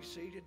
be seated.